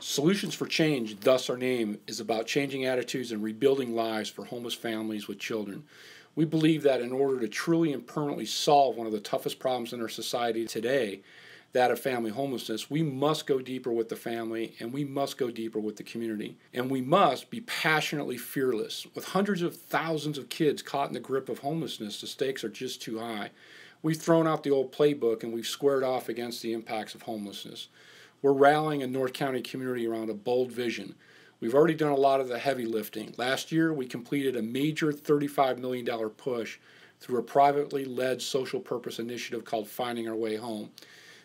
Solutions for Change, thus our name, is about changing attitudes and rebuilding lives for homeless families with children. We believe that in order to truly and permanently solve one of the toughest problems in our society today, that of family homelessness, we must go deeper with the family and we must go deeper with the community. And we must be passionately fearless. With hundreds of thousands of kids caught in the grip of homelessness, the stakes are just too high. We've thrown out the old playbook and we've squared off against the impacts of homelessness. We're rallying a North County community around a bold vision. We've already done a lot of the heavy lifting. Last year, we completed a major $35 million push through a privately led social purpose initiative called Finding Our Way Home.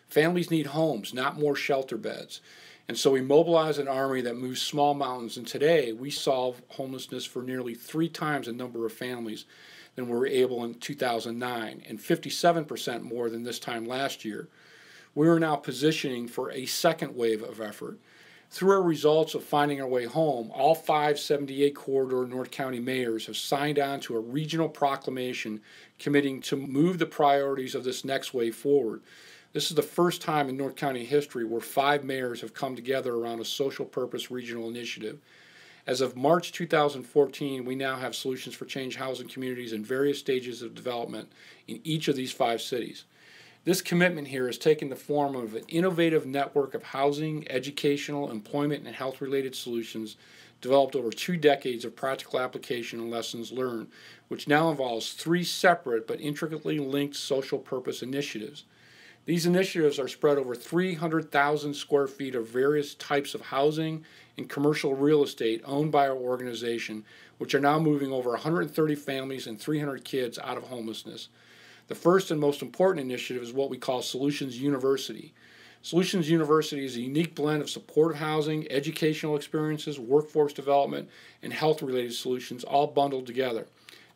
Families need homes, not more shelter beds. And so we mobilize an army that moves small mountains. And today we solve homelessness for nearly three times the number of families than we were able in 2009, and 57% more than this time last year. We are now positioning for a second wave of effort. Through our results of finding our way home, all five 78 corridor North County mayors have signed on to a regional proclamation committing to move the priorities of this next wave forward. This is the first time in North County history where five mayors have come together around a social purpose regional initiative. As of March 2014, we now have solutions for change housing communities in various stages of development in each of these five cities. This commitment here has taken the form of an innovative network of housing, educational, employment, and health related solutions developed over two decades of practical application and lessons learned, which now involves three separate but intricately linked social purpose initiatives. These initiatives are spread over 300,000 square feet of various types of housing and commercial real estate owned by our organization, which are now moving over 130 families and 300 kids out of homelessness. The first and most important initiative is what we call Solutions University. Solutions University is a unique blend of supportive housing, educational experiences, workforce development, and health related solutions all bundled together.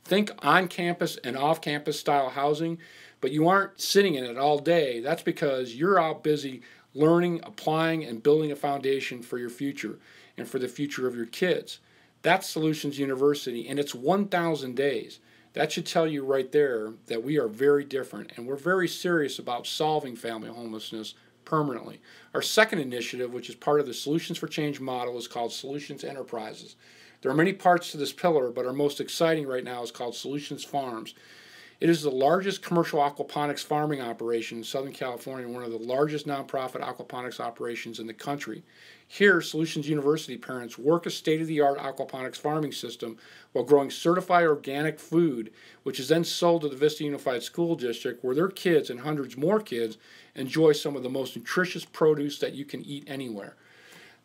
Think on campus and off campus style housing but you aren't sitting in it all day, that's because you're out busy learning, applying, and building a foundation for your future and for the future of your kids. That's Solutions University, and it's 1,000 days. That should tell you right there that we are very different and we're very serious about solving family homelessness permanently. Our second initiative, which is part of the Solutions for Change model, is called Solutions Enterprises. There are many parts to this pillar, but our most exciting right now is called Solutions Farms. It is the largest commercial aquaponics farming operation in Southern California, one of the largest nonprofit aquaponics operations in the country. Here, Solutions University parents work a state of the art aquaponics farming system while growing certified organic food, which is then sold to the Vista Unified School District, where their kids and hundreds more kids enjoy some of the most nutritious produce that you can eat anywhere.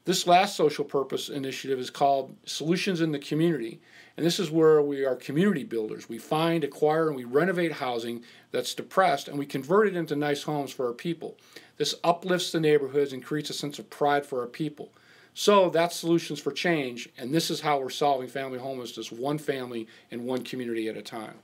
This last social purpose initiative is called Solutions in the Community, and this is where we are community builders. We find, acquire, and we renovate housing that's depressed and we convert it into nice homes for our people. This uplifts the neighborhoods and creates a sense of pride for our people. So that's Solutions for Change, and this is how we're solving family homelessness one family and one community at a time.